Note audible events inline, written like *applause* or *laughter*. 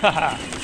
Haha. *laughs*